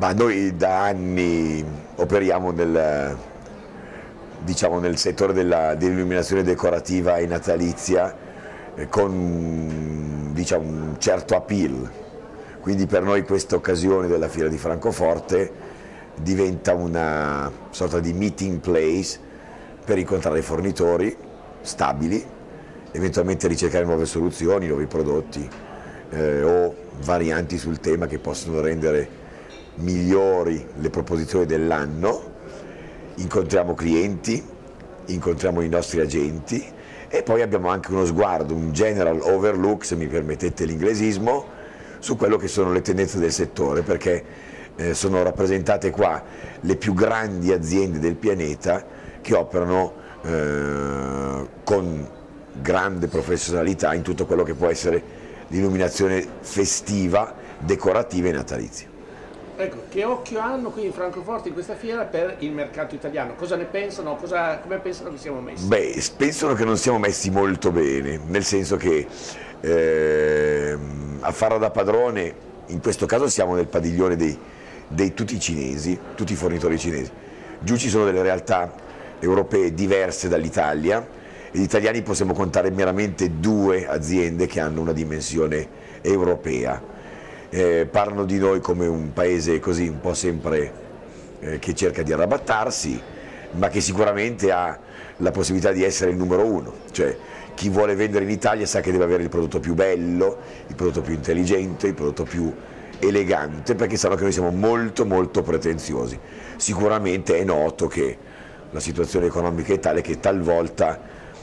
Ma noi da anni operiamo nel, diciamo, nel settore dell'illuminazione decorativa e natalizia eh, con diciamo, un certo appeal, quindi per noi questa occasione della Fiera di Francoforte diventa una sorta di meeting place per incontrare fornitori stabili, eventualmente ricercare nuove soluzioni, nuovi prodotti eh, o varianti sul tema che possono rendere migliori le proposizioni dell'anno, incontriamo clienti, incontriamo i nostri agenti e poi abbiamo anche uno sguardo, un general overlook, se mi permettete l'inglesismo, su quello che sono le tendenze del settore, perché eh, sono rappresentate qua le più grandi aziende del pianeta che operano eh, con grande professionalità in tutto quello che può essere l'illuminazione festiva, decorativa e natalizia. Ecco, che occhio hanno qui in Francoforte in questa fiera per il mercato italiano? Cosa ne pensano? Cosa, come pensano che siamo messi? Beh, pensano che non siamo messi molto bene, nel senso che eh, a farla da padrone, in questo caso siamo nel padiglione dei, dei tutti i cinesi, tutti i fornitori cinesi. Giù ci sono delle realtà europee diverse dall'Italia gli italiani possiamo contare meramente due aziende che hanno una dimensione europea eh, parlano di noi come un paese così un po' sempre eh, che cerca di arrabattarsi, ma che sicuramente ha la possibilità di essere il numero uno, cioè chi vuole vendere in Italia sa che deve avere il prodotto più bello, il prodotto più intelligente, il prodotto più elegante, perché sanno che noi siamo molto molto pretenziosi. Sicuramente è noto che la situazione economica è tale che talvolta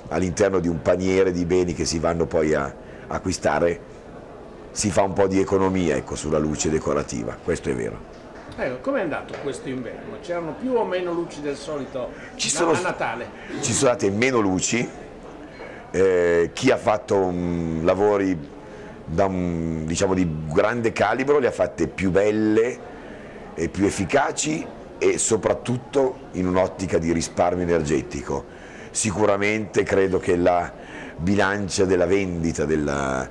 all'interno di un paniere di beni che si vanno poi a acquistare si fa un po' di economia ecco, sulla luce decorativa, questo è vero. Ecco, com'è andato questo inverno? C'erano più o meno luci del solito ci sono, a Natale? Ci sono state meno luci, eh, chi ha fatto um, lavori un, diciamo, di grande calibro le ha fatte più belle e più efficaci e soprattutto in un'ottica di risparmio energetico. Sicuramente credo che la bilancia della vendita della,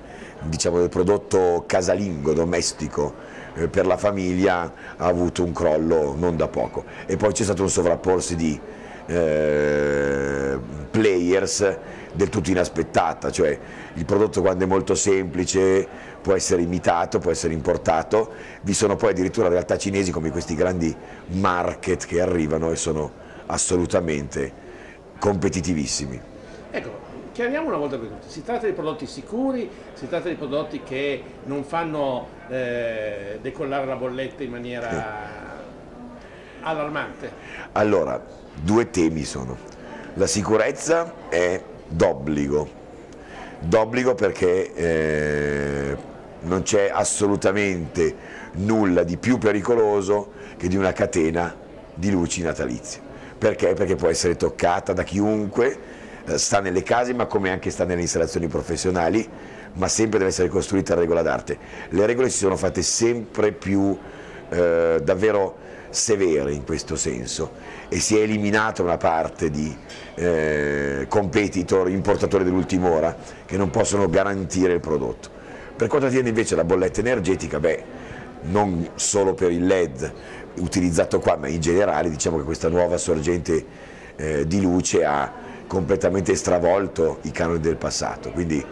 diciamo, del prodotto casalingo, domestico eh, per la famiglia ha avuto un crollo non da poco e poi c'è stato un sovrapporsi di eh, players del tutto inaspettata, cioè il prodotto quando è molto semplice può essere imitato, può essere importato, vi sono poi addirittura realtà cinesi come questi grandi market che arrivano e sono assolutamente competitivissimi. Ecco, chiariamo una volta per tutte, si tratta di prodotti sicuri, si tratta di prodotti che non fanno eh, decollare la bolletta in maniera allarmante? Allora, due temi sono. La sicurezza è d'obbligo, d'obbligo perché eh, non c'è assolutamente nulla di più pericoloso che di una catena di luci natalizie. Perché? Perché può essere toccata da chiunque, eh, sta nelle case ma come anche sta nelle installazioni professionali, ma sempre deve essere costruita a regola d'arte. Le regole si sono fatte sempre più eh, davvero severe in questo senso e si è eliminata una parte di eh, competitor, importatori dell'ultima ora che non possono garantire il prodotto. Per quanto attiene invece la bolletta energetica, beh, non solo per il LED utilizzato qua, ma in generale diciamo che questa nuova sorgente eh, di luce ha completamente stravolto i canoni del passato, quindi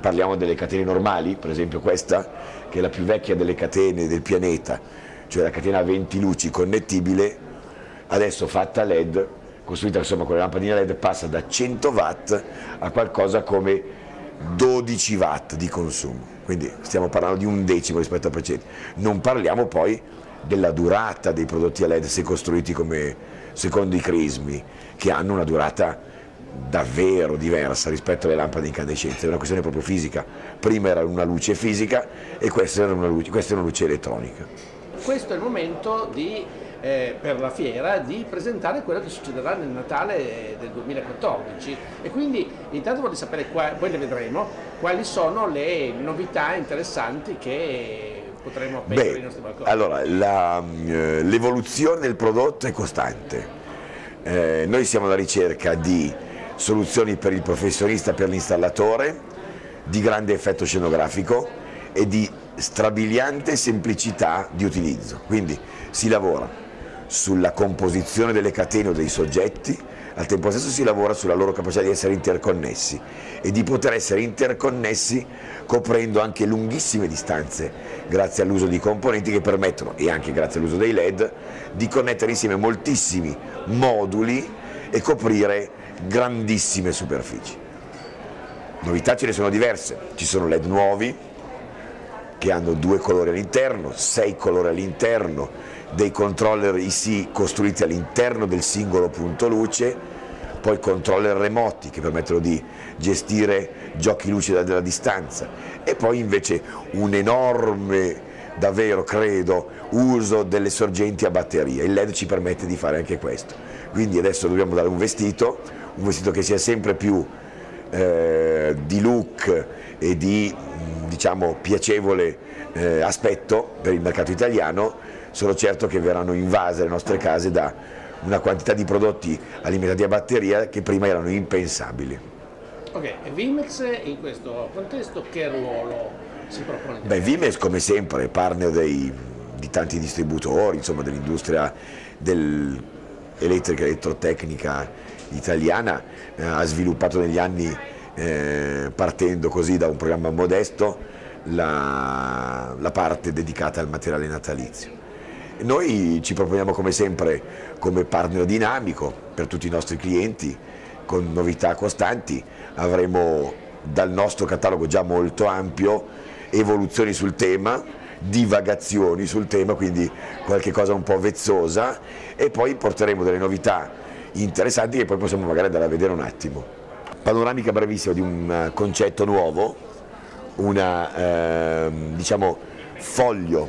parliamo delle catene normali, per esempio questa che è la più vecchia delle catene del pianeta, cioè la catena a 20 luci connettibile, adesso fatta LED, costruita insomma con le lampadine LED, passa da 100 watt a qualcosa come 12 watt di consumo, quindi stiamo parlando di un decimo rispetto al precedente. Non parliamo poi della durata dei prodotti a LED se costruiti come secondo i crismi, che hanno una durata davvero diversa rispetto alle lampade incandescenti, è una questione proprio fisica. Prima era una luce fisica e questa era una luce, questa è una luce elettronica. Questo è il momento di, eh, per la fiera di presentare quello che succederà nel Natale del 2014 e quindi intanto voglio sapere, qua, poi le vedremo, quali sono le novità interessanti che potremo appendere ai nostri balconi. Allora, eh, l'evoluzione del prodotto è costante. Eh, noi siamo alla ricerca di soluzioni per il professionista, per l'installatore, di grande effetto scenografico e di strabiliante semplicità di utilizzo, quindi si lavora sulla composizione delle catene o dei soggetti, al tempo stesso si lavora sulla loro capacità di essere interconnessi e di poter essere interconnessi coprendo anche lunghissime distanze grazie all'uso di componenti che permettono, e anche grazie all'uso dei LED, di connettere insieme moltissimi moduli e coprire grandissime superfici. Novità ce ne sono diverse, ci sono LED nuovi che hanno due colori all'interno, sei colori all'interno, dei controller IC costruiti all'interno del singolo punto luce, poi controller remoti che permettono di gestire giochi luci dalla distanza e poi invece un enorme, davvero credo, uso delle sorgenti a batteria. Il LED ci permette di fare anche questo. Quindi adesso dobbiamo dare un vestito, un vestito che sia sempre più eh, di look e di diciamo, piacevole eh, aspetto per il mercato italiano sono certo che verranno invase le nostre case da una quantità di prodotti alimentati a batteria che prima erano impensabili. Ok, e Vimex in questo contesto che ruolo si propone? Beh, Vimex come sempre è partner dei, di tanti distributori, insomma dell'industria dell'elettrica e elettrotecnica italiana, eh, ha sviluppato negli anni, eh, partendo così da un programma modesto, la, la parte dedicata al materiale natalizio. Noi ci proponiamo come sempre come partner dinamico per tutti i nostri clienti, con novità costanti, avremo dal nostro catalogo già molto ampio evoluzioni sul tema, divagazioni sul tema, quindi qualche cosa un po' vezzosa e poi porteremo delle novità interessanti che poi possiamo magari andare a vedere un attimo. Panoramica brevissima di un concetto nuovo, una eh, diciamo foglio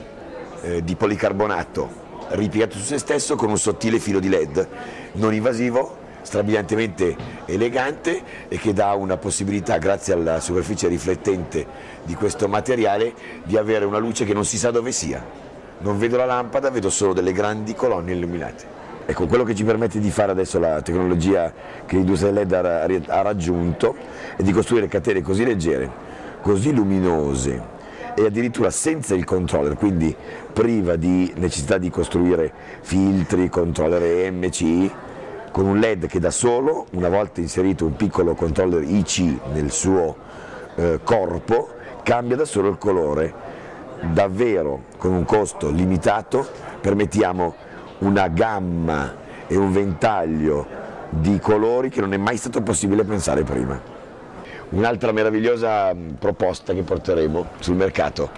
eh, di policarbonato ripiegato su se stesso con un sottile filo di led non invasivo strabiliantemente elegante e che dà una possibilità grazie alla superficie riflettente di questo materiale di avere una luce che non si sa dove sia non vedo la lampada, vedo solo delle grandi colonne illuminate Ecco, quello che ci permette di fare adesso la tecnologia che l'industria LED ha, raggiunto è di costruire catene così leggere, così luminose, e addirittura senza il controller, quindi priva di necessità di costruire filtri, controller EMC, con un LED che da solo, una volta inserito un piccolo controller IC nel suo eh, corpo, cambia da solo il colore. Davvero con un costo limitato permettiamo una gamma e un ventaglio di colori che non è mai stato possibile pensare prima. Un'altra meravigliosa proposta che porteremo sul mercato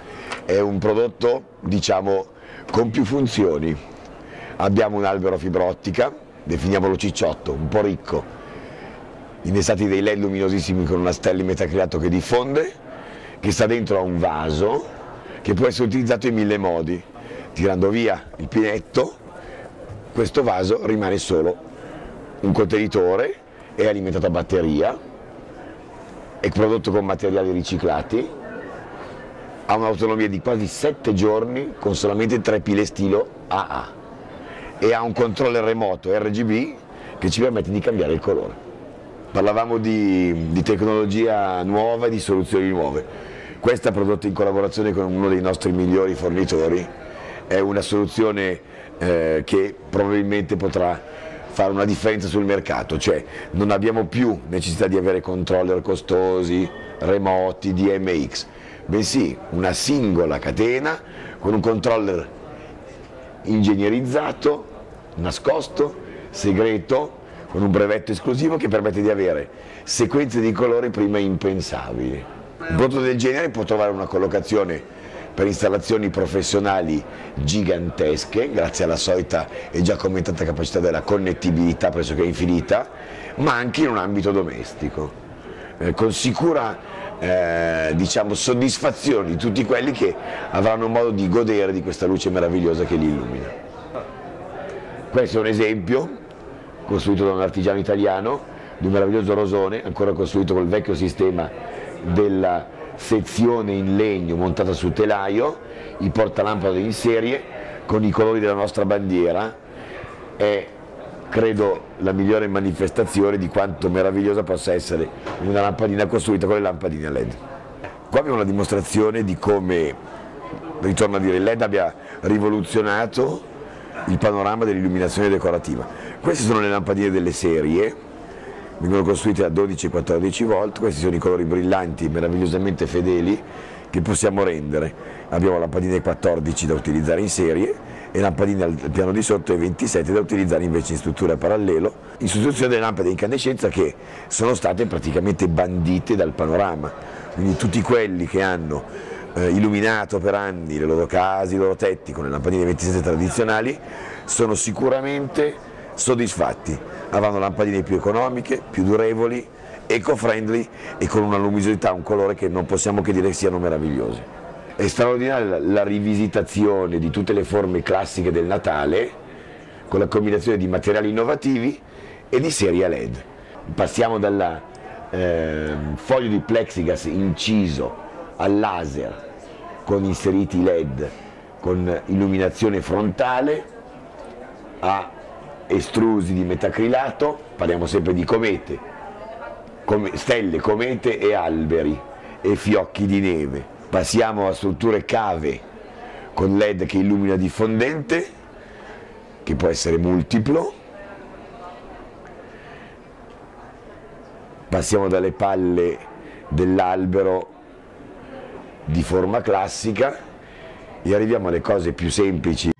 è un prodotto diciamo con più funzioni. Abbiamo un albero a fibra ottica, definiamolo cicciotto, un po' ricco, innestati dei led luminosissimi con una stella in metacrilato che diffonde, che sta dentro a un vaso che può essere utilizzato in mille modi. Tirando via il pinetto, questo vaso rimane solo un contenitore, è alimentato a batteria, è prodotto con materiali riciclati, ha un'autonomia di quasi 7 giorni con solamente 3 pile stilo AA e ha un controller remoto RGB che ci permette di cambiare il colore. Parlavamo di, di tecnologia nuova e di soluzioni nuove. Questa prodotta in collaborazione con uno dei nostri migliori fornitori è una soluzione eh, che probabilmente potrà fare una differenza sul mercato, cioè non abbiamo più necessità di avere controller costosi, remoti, DMX, bensì una singola catena con un controller ingegnerizzato, nascosto, segreto, con un brevetto esclusivo che permette di avere sequenze di colori prima impensabili. Un prodotto del genere può trovare una collocazione per installazioni professionali gigantesche, grazie alla solita e già commentata capacità della connettibilità pressoché infinita, ma anche in un ambito domestico, eh, con sicura eh, diciamo, soddisfazione di tutti quelli che avranno modo di godere di questa luce meravigliosa che li illumina. Questo è un esempio costruito da un artigiano italiano di un meraviglioso rosone, ancora costruito col vecchio sistema della sezione in legno montata su telaio, il portalampade in serie con i colori della nostra bandiera, è credo la migliore manifestazione di quanto meravigliosa possa essere una lampadina costruita con le lampadine a LED. Qua abbiamo una dimostrazione di come ritorno a dire, il LED abbia rivoluzionato il panorama dell'illuminazione decorativa. Queste sono le lampadine delle serie, vengono costruite a 12 e 14 volt, questi sono i colori brillanti, meravigliosamente fedeli che possiamo rendere. Abbiamo lampadine 14 da utilizzare in serie e lampadine al piano di sotto e 27 da utilizzare invece in struttura parallelo, in sostituzione delle lampade di incandescenza che sono state praticamente bandite dal panorama. Quindi tutti quelli che hanno eh, illuminato per anni le loro case, i loro tetti con le lampadine 27 tradizionali sono sicuramente soddisfatti, avranno lampadine più economiche, più durevoli, eco-friendly e con una luminosità, un colore che non possiamo che dire siano meravigliosi. È straordinaria la rivisitazione di tutte le forme classiche del Natale con la combinazione di materiali innovativi e di serie LED. Passiamo dal eh, foglio di plexiglass inciso al laser con inseriti LED con illuminazione frontale a estrusi di metacrilato, parliamo sempre di comete, come, stelle, comete e alberi e fiocchi di neve. Passiamo a strutture cave con LED che illumina diffondente, che può essere multiplo. Passiamo dalle palle dell'albero di forma classica e arriviamo alle cose più semplici